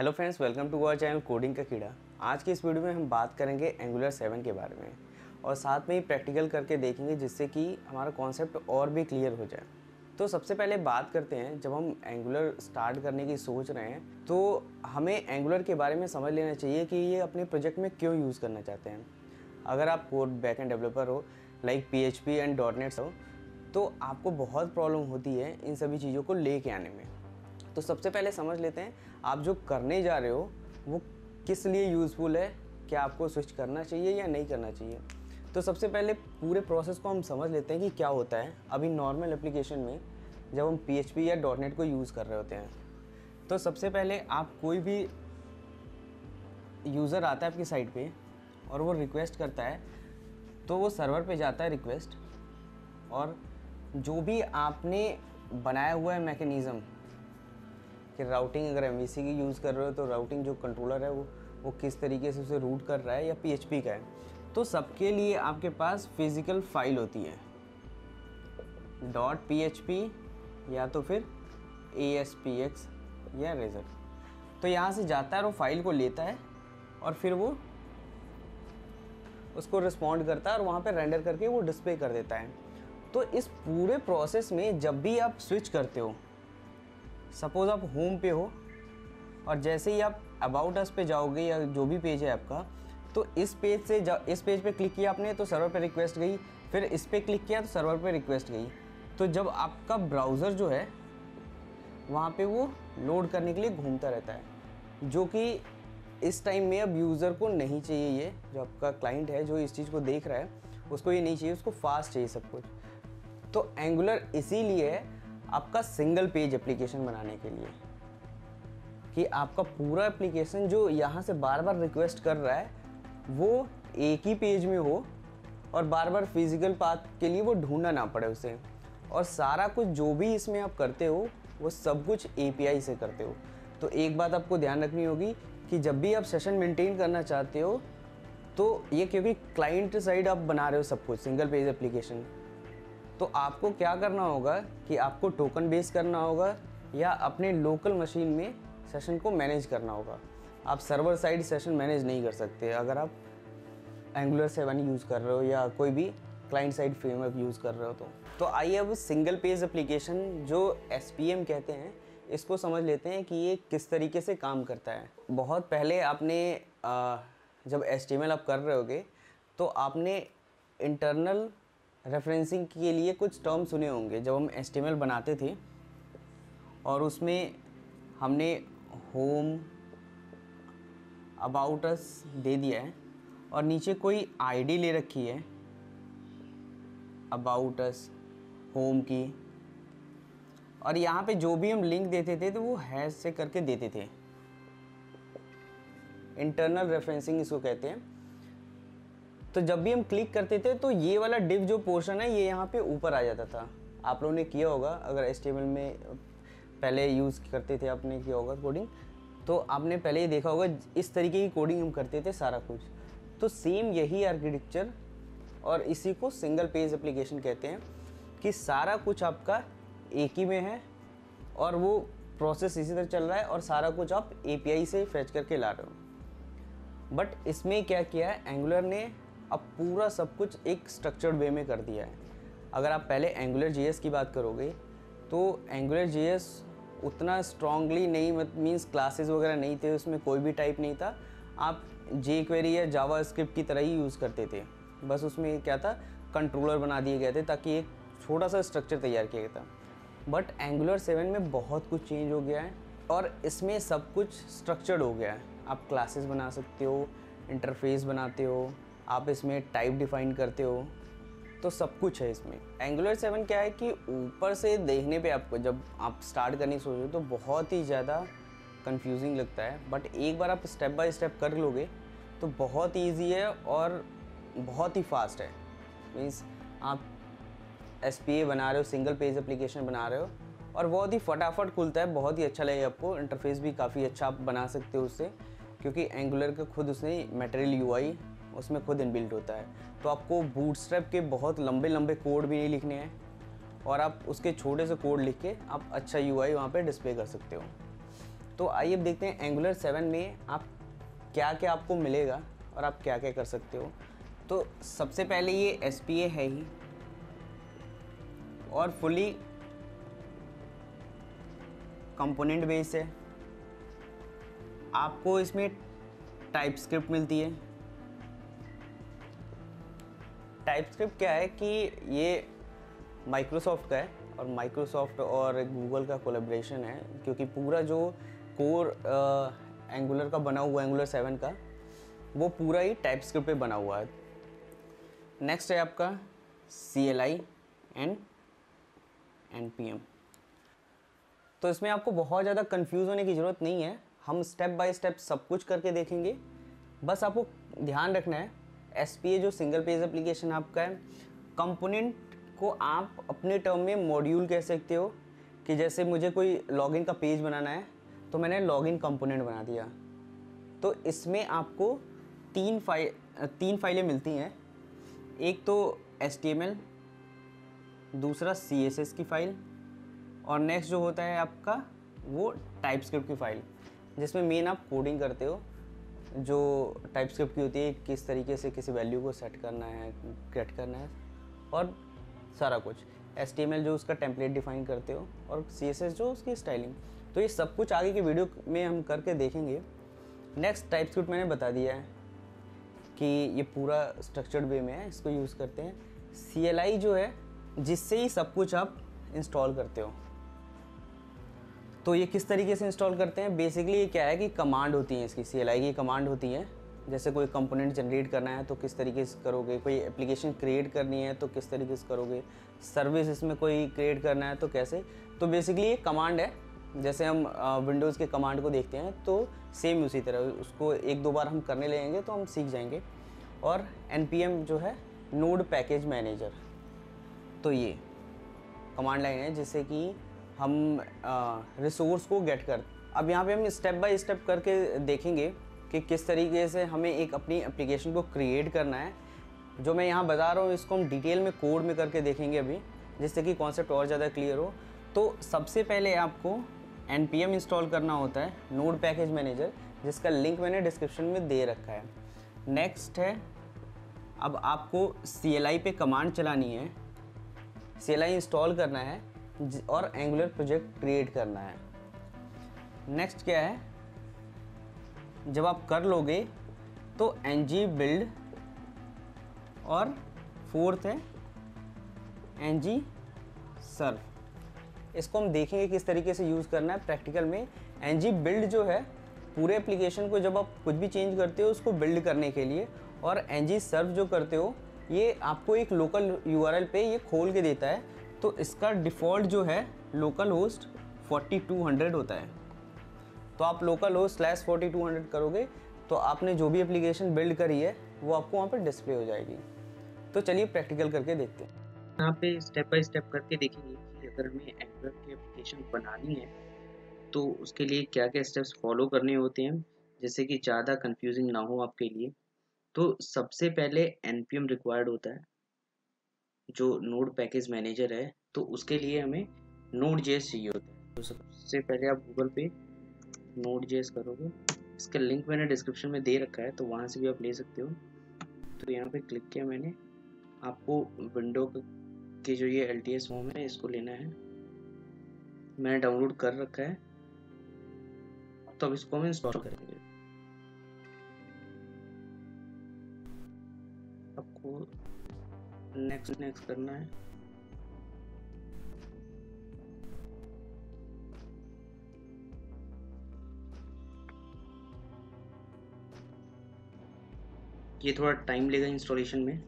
Hello friends welcome to our channel coding का कीड़ा। आज की इस वीडियो में हम बात करेंगे एंगुलर सेवन के बारे में और साथ में ही प्रैक्टिकल करके देखेंगे जिससे कि हमारा कॉन्सेप्ट और भी क्लियर हो जाए। तो सबसे पहले बात करते हैं, जब हम एंगुलर स्टार्ट करने की सोच रहे हैं तो हमें एंगुलर के बारे में समझ लेना चाहिए कि ये अपने प्रोजेक्ट में क्यों यूज़ करना चाहते हैं। अगर आप कोड बैक एंड डेवलपर हो like P H P and dot हो तो आपको बहुत प्रॉब्लम होती है इन सभी चीज़ों को लेके आने में। तो सबसे पहले समझ लेते हैं, आप जो करने जा रहे हो, वो किस लिए यूज़फुल है, क्या आपको स्विच करना चाहिए या नहीं करना चाहिए। तो सबसे पहले पूरे प्रोसेस को हम समझ लेते हैं कि क्या होता है। अभी नॉर्मल एप्लीकेशन में जब हम पीएचपी या डॉट को यूज़ कर रहे होते हैं तो सबसे पहले आप कोई भी यूज़र आता है आपकी साइट पे और वो रिक्वेस्ट करता है तो वो सर्वर पे जाता है रिक्वेस्ट और जो भी आपने बनाया हुआ है मैकेनिज़्म कि राउटिंग अगर एम की यूज़ कर रहे हो तो राउटिंग जो कंट्रोलर है वो वो किस तरीके से उसे रूट कर रहा है या पीएचपी का है। तो सबके लिए आपके पास फ़िज़िकल फ़ाइल होती है। डॉट पीएचपी या तो फिर ए एस पी एक्स या रेजर तो यहाँ से जाता है और फ़ाइल को लेता है और फिर वो उसको रिस्पॉन्ड करता है और वहाँ पे रेंडर करके वो डिस्प्ले कर देता है। तो इस पूरे प्रोसेस में जब भी आप स्विच करते हो सपोज़ आप होम पे हो और जैसे ही आप अबाउट अस पे जाओगे या जो भी पेज है आपका तो इस पेज से इस पेज पे क्लिक किया आपने तो सर्वर पे रिक्वेस्ट गई। फिर इस पे क्लिक किया तो सर्वर पे रिक्वेस्ट गई। तो जब आपका ब्राउज़र जो है, वहाँ पे वो लोड करने के लिए घूमता रहता है। जो कि इस टाइम में अब यूज़र को नहीं चाहिए ये, जो आपका क्लाइंट है, जो इस चीज़ को देख रहा है, उसको ये नहीं चाहिए, उसको फास्ट चाहिए सब कुछ। तो एंगुलर इसीलिए है आपका सिंगल पेज एप्लीकेशन बनाने के लिए। कि आपका पूरा एप्लीकेशन जो यहाँ से बार बार रिक्वेस्ट कर रहा है, वो एक ही पेज में हो और बार बार फ़िज़िकल पाथ के लिए वो ढूंढना ना पड़े उसे। और सारा कुछ जो भी इसमें आप करते हो, वो सब कुछ एपीआई से करते हो। तो एक बात आपको ध्यान रखनी होगी कि जब भी आप सेशन मेंटेन करना चाहते हो तो ये क्योंकि क्लाइंट साइड आप बना रहे हो सब कुछ सिंगल पेज एप्लीकेशन तो आपको क्या करना होगा कि आपको टोकन बेस करना होगा या अपने लोकल मशीन में सेशन को मैनेज करना होगा। आप सर्वर साइड सेशन मैनेज नहीं कर सकते। अगर आप एंगुलर सेवन यूज़ कर रहे हो या कोई भी क्लाइंट साइड फ्रेमवर्क यूज़ कर रहे हो तो। तो आइए अब सिंगल पेज एप्लीकेशन जो एसपीएम कहते हैं इसको समझ लेते हैं कि ये किस तरीके से काम करता है। बहुत पहले आपने आ, जब एस आप कर रहे होगे तो आपने इंटरनल रेफरेंसिंग के लिए कुछ टर्म सुने होंगे, जब हम एस बनाते थे, और उसमें हमने होम अबाउट अस दे दिया है, और नीचे कोई आईडी ले रखी है अबाउट अस होम की, और यहाँ पे जो भी हम लिंक देते थे तो वो हैश से करके देते थे। इंटरनल रेफरेंसिंग इसको कहते हैं। तो जब भी हम क्लिक करते थे तो ये वाला डिव जो पोर्शन है, ये यहाँ पे ऊपर आ जाता था। आप लोगों ने किया होगा, अगर एस में पहले यूज़ करते थे, आपने किया होगा कोडिंग तो आपने पहले ही देखा होगा, इस तरीके की कोडिंग हम करते थे सारा कुछ। तो सेम यही आर्किटेक्चर और इसी को सिंगल पेज एप्लीकेशन कहते हैं, कि सारा कुछ आपका एक ही में है, और वो प्रोसेस इसी तरह चल रहा है, और सारा कुछ आप एपीआई से फैच करके ला रहे हो। बट इसमें क्या किया है? एंगुलर ने अब पूरा सब कुछ एक स्ट्रक्चर्ड वे में कर दिया है। अगर आप पहले एंगुलर जी की बात करोगे तो एंगुलर जी उतना स्ट्रांगली नहीं मत मीन्स क्लासेस वगैरह नहीं थे, उसमें कोई भी टाइप नहीं था। आप जे क्वेरी या जावा स्क्रिप्ट की तरह ही यूज़ करते थे। बस उसमें क्या था? कंट्रोलर बना दिए गए थे ताकि एक छोटा सा स्ट्रक्चर तैयार किया गया था। बट एंगुलर सेवन में बहुत कुछ चेंज हो गया है और इसमें सब कुछ स्ट्रक्चर्ड हो गया है। आप क्लासेस बना सकते हो इंटरफेस बनाते हो आप इसमें टाइप डिफाइन करते हो तो सब कुछ है इसमें। एंगुलर सेवन क्या है कि ऊपर से देखने पे आपको, जब आप स्टार्ट करने सोचो तो बहुत ही ज़्यादा कंफ्यूजिंग लगता है। बट एक बार आप स्टेप बाय स्टेप कर लोगे तो बहुत ईजी है और बहुत ही फास्ट है। मीन्स आप एसपीए बना रहे हो सिंगल पेज एप्लीकेशन बना रहे हो, और बहुत ही फटाफट खुलता है। बहुत ही अच्छा लगेगा आपको। इंटरफेस भी काफ़ी अच्छा आप बना सकते हो उससे, क्योंकि एंगुलर का खुद उसने मटेरियल यूआई उसमें खुद इनबिल्ट होता है। तो आपको बूटस्ट्रैप के बहुत लंबे लंबे कोड भी नहीं लिखने हैं और आप उसके छोटे से कोड लिख के आप अच्छा यू आई वहाँ पर डिस्प्ले कर सकते हो। तो आइए अब देखते हैं एंगुलर सेवन में आप क्या क्या आपको मिलेगा और आप क्या क्या कर सकते हो। तो सबसे पहले ये एस पी ए है ही और फुली कंपोनेंट बेस है। आपको इसमें टाइप स्क्रिप्ट मिलती है। टाइप स्क्रिप्ट क्या है कि ये माइक्रोसॉफ्ट का है और माइक्रोसॉफ्ट और गूगल का कोलेब्रेशन है, क्योंकि पूरा जो कोर एंगुलर का बना हुआ एंगुलर सेवन का, वो पूरा ही टाइप स्क्रिप्ट पे बना हुआ है। नेक्स्ट है आपका C L I and N P M तो इसमें आपको बहुत ज़्यादा कंफ्यूज होने की ज़रूरत नहीं है। हम स्टेप बाय स्टेप सब कुछ करके देखेंगे। बस आपको ध्यान रखना है SPA जो सिंगल पेज एप्लीकेशन आपका है कंपोनेंट को आप अपने टर्म में मॉड्यूल कह सकते हो कि जैसे मुझे कोई लॉगिन का पेज बनाना है तो मैंने लॉगिन कंपोनेंट बना दिया। तो इसमें आपको तीन फ़ाइल तीन फाइलें मिलती हैं। एक तो एस दूसरा CSS की फ़ाइल और नेक्स्ट जो होता है आपका वो टाइप स्क्रिप्ट की फ़ाइल जिसमें मेन आप कोडिंग करते हो। जो टाइप स्क्रिप्ट की होती है, किस तरीके से किसी वैल्यू को सेट करना है क्रिएट करना है, और सारा कुछ। एस जो उसका टेम्पलेट डिफाइन करते हो, और CSS जो उसकी स्टाइलिंग तो ये सब कुछ आगे की वीडियो में हम करके देखेंगे। नेक्स्ट टाइप स्क्रिप्ट मैंने बता दिया है कि ये पूरा स्ट्रक्चर्ड वे में है, इसको यूज़ करते हैं। CLI जो है, जिससे ही सब कुछ आप इंस्टॉल करते हो। तो ये किस तरीके से इंस्टॉल करते हैं? बेसिकली ये क्या है कि कमांड होती है इसकी सीएलआई की कमांड होती है। जैसे कोई कंपोनेंट जनरेट करना है तो किस तरीके से करोगे? कोई एप्लीकेशन क्रिएट करनी है तो किस तरीके से करोगे? सर्विस इसमें कोई क्रिएट करना है तो कैसे? तो बेसिकली ये कमांड है। जैसे हम विंडोज़ के कमांड को देखते हैं तो सेम उसी तरह, उसको एक दो बार हम करने लगेंगे तो हम सीख जाएँगे। और एन जो है नोड पैकेज मैनेजर तो ये कमांड लाइन है जिससे कि हम रिसोर्स को गेट कर, अब यहाँ पे हम स्टेप बाय स्टेप करके देखेंगे कि किस तरीके से हमें एक अपनी एप्लीकेशन को क्रिएट करना है। जो मैं यहाँ बता रहा हूँ, इसको हम डिटेल में कोड में करके देखेंगे अभी, जिससे कि कॉन्सेप्ट और ज़्यादा क्लियर हो। तो सबसे पहले आपको एन इंस्टॉल करना होता है नोड पैकेज मैनेजर जिसका लिंक मैंने डिस्क्रिप्शन में दे रखा है। नेक्स्ट है, अब आपको CLI पे कमांड चलानी है। सी इंस्टॉल करना है। और एंगुलर प्रोजेक्ट क्रिएट करना है। नेक्स्ट क्या है? जब आप कर लोगे तो एन जी बिल्ड और फोर्थ है एन जी सर्व इसको हम देखेंगे किस तरीके से यूज़ करना है प्रैक्टिकल में। एन जी बिल्ड जो है, पूरे एप्लीकेशन को जब आप कुछ भी चेंज करते हो, उसको बिल्ड करने के लिए, और एन जी सर्व जो करते हो, ये आपको एक लोकल यूआरएल पे ये खोल के देता है। तो इसका डिफ़ॉल्ट जो है लोकल होस्ट 4200 होता है। तो आप लोकल होस्ट स्लैश फोर्टी करोगे तो आपने जो भी एप्लीकेशन बिल्ड करी है, वो आपको वहाँ पर डिस्प्ले हो जाएगी। तो चलिए प्रैक्टिकल करके देखते हैं। यहाँ पे स्टेप बाय स्टेप करके देखेंगे कि अगर हमें एंड्रॉइड की एप्लीकेशन बनानी है तो उसके लिए क्या क्या स्टेप्स फॉलो करने होते हैं, जैसे कि ज़्यादा कंफ्यूजिंग ना हो आपके लिए। तो सबसे पहले एन रिक्वायर्ड होता है। जो नोड पैकेज मैनेजर है तो उसके लिए हमें नोड जेस चाहिए होता है। तो सबसे पहले आप गूगल पे नोड जेस करोगे। इसका लिंक मैंने डिस्क्रिप्शन में दे रखा है तो वहाँ से भी आप ले सकते हो। तो यहाँ पे क्लिक किया मैंने। आपको विंडो के जो ये एल टी एस फॉर्म है, इसको लेना है। मैंने डाउनलोड कर रखा है। तो अब इसको हम इंस्टॉल करेंगे। नेक्स्ट नेक्स्ट करना है। ये थोड़ा टाइम लेगा इंस्टॉलेशन में।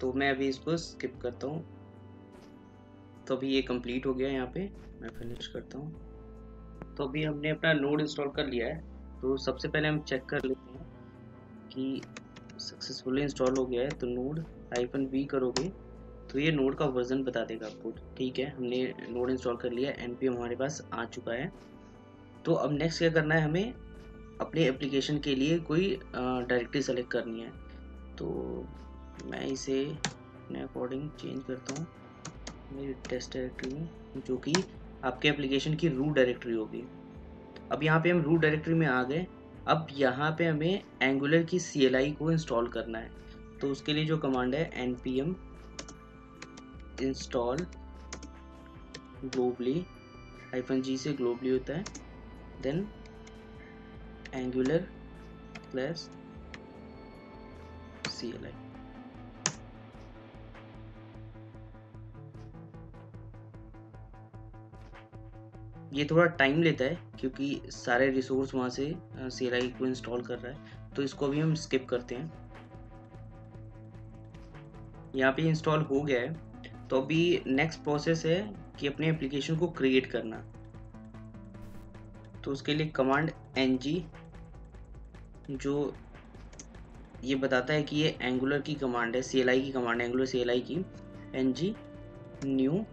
तो मैं अभी इसको स्किप करता हूँ। तो अभी ये कंप्लीट हो गया यहाँ पे। मैं फिनिश करता हूँ। तो अभी हमने अपना नोड इंस्टॉल कर लिया है। तो सबसे पहले हम चेक कर लेते हैं कि सक्सेसफुली इंस्टॉल हो गया है तो नोड आईफन वी करोगे तो ये नोड का वर्जन बता देगा आपको, ठीक है? हमने नोड इंस्टॉल कर लिया एन हमारे पास आ चुका है। तो अब नेक्स्ट क्या करना है हमें? अपने एप्लीकेशन के लिए कोई डायरेक्टरी सेलेक्ट करनी है। तो मैं इसे अपने अकॉर्डिंग चेंज करता हूँ। मेरी टेस्ट डायरेक्टरी में जो कि आपके एप्लीकेशन की रूट डायरेक्टरी होगी। अब यहाँ पे हम रूट डायरेक्टरी में आ गए। अब यहाँ पे हमें एंगुलर की सीएलआई को इंस्टॉल करना है। तो उसके लिए जो कमांड है N P M install globally hyphen G से ग्लोबली होता है। Then Angular plus C L I ये थोड़ा टाइम लेता है, क्योंकि सारे रिसोर्स वहाँ से सी एल को इंस्टॉल कर रहा है। तो इसको भी हम स्किप करते हैं। यहाँ पे इंस्टॉल हो गया है। तो अभी नेक्स्ट प्रोसेस है कि अपने एप्लीकेशन को क्रिएट करना। तो उसके लिए कमांड एनजी जो ये बताता है कि ये एंगुलर की कमांड है सीएलआई की कमांड है एंगुलर सीएलआई की। एन जी न्यू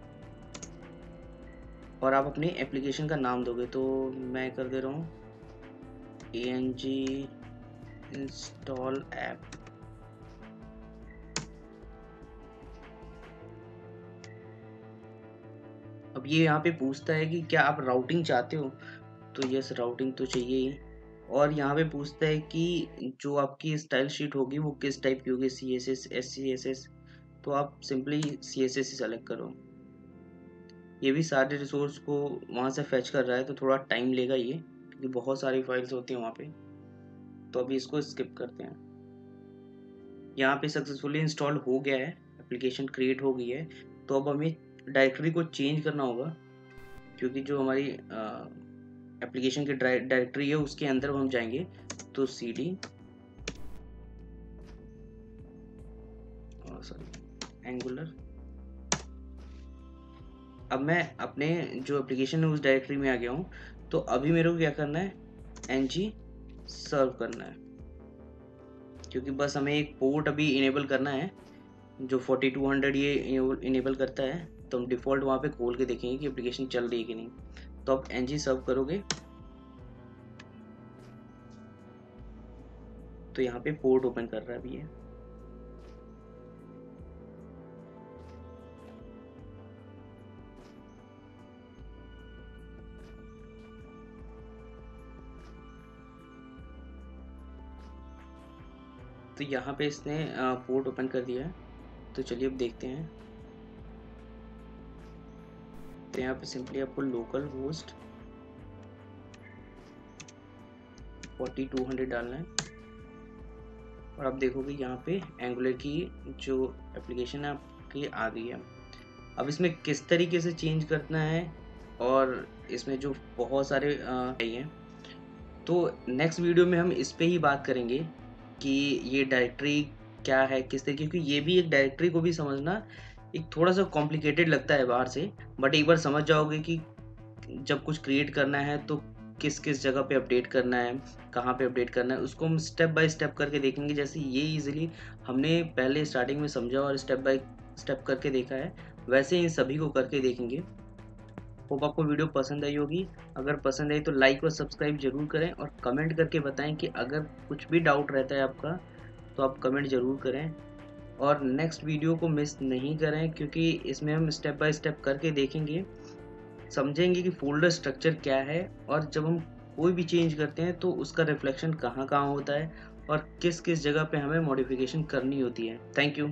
और आप अपने एप्लीकेशन का नाम दोगे तो मैं कर दे रहा हूँ। A N G install app अब ये यहाँ पे पूछता है कि क्या आप राउटिंग चाहते हो? तो यस राउटिंग तो चाहिए ही। और यहाँ पे पूछता है कि जो आपकी स्टाइल शीट होगी, वो किस टाइप की होगी? C S S S C S S तो आप सिंपली सी एस एस ही सेलेक्ट करो। ये भी सारे रिसोर्स को वहाँ से फैच कर रहा है तो थोड़ा टाइम लेगा ये, क्योंकि बहुत सारी फाइल्स होती हैं वहाँ पे। तो अभी इसको स्किप करते हैं। यहाँ पे सक्सेसफुली इंस्टॉल हो गया है एप्लीकेशन क्रिएट हो गई है तो अब हमें डायरेक्टरी को चेंज करना होगा, क्योंकि जो हमारी एप्लीकेशन की डायरेक्टरी है, उसके अंदर हम जाएँगे तो सी डी सॉरी एंगुलर अब मैं अपने जो एप्लीकेशन है, उस डायरेक्टरी में आ गया हूँ। तो अभी मेरे को क्या करना है? एन जी सर्व करना है। क्योंकि बस हमें एक पोर्ट अभी इनेबल करना है, जो 4200 ये इनेबल करता है। तो हम डिफ़ॉल्ट वहाँ पे खोल के देखेंगे कि एप्लीकेशन चल रही है कि नहीं। तो आप एन जी सर्व करोगे। तो यहाँ पे पोर्ट ओपन कर रहा है अभी ये। तो यहाँ पे इसने पोर्ट ओपन कर दिया है। तो चलिए अब देखते हैं। तो यहाँ पे सिंपली आपको लोकल होस्ट 4200 डालना है। और आप देखोगे यहाँ पे एंगुलर की जो एप्लीकेशन है आपकी आ गई है। अब इसमें किस तरीके से चेंज करना है और इसमें जो बहुत सारे हैं। तो नेक्स्ट वीडियो में हम इस पर ही बात करेंगे। कि ये डायरेक्टरी क्या है, किस तरीके, क्योंकि ये भी एक डायरेक्टरी को भी समझना एक थोड़ा सा कॉम्प्लिकेटेड लगता है बाहर से। बट एक बार समझ जाओगे कि जब कुछ क्रिएट करना है तो किस किस जगह पे अपडेट करना है, कहाँ पे अपडेट करना है, उसको हम स्टेप बाय स्टेप करके देखेंगे। जैसे ये इजीली हमने पहले स्टार्टिंग में समझा और स्टेप बाय स्टेप करके देखा है, वैसे इन सभी को करके देखेंगे। होप आपको वीडियो पसंद आई होगी। अगर पसंद आई तो लाइक और सब्सक्राइब ज़रूर करें और कमेंट करके बताएँ कि अगर कुछ भी डाउट रहता है आपका तो आप कमेंट ज़रूर करें। और नेक्स्ट वीडियो को मिस नहीं करें क्योंकि इसमें हम स्टेप बाय स्टेप करके देखेंगे, समझेंगे कि फोल्डर स्ट्रक्चर क्या है और जब हम कोई भी चेंज करते हैं तो उसका रिफ्लेक्शन कहाँ कहाँ होता है और किस किस जगह पे हमें मॉडिफिकेशन करनी होती है। Thank you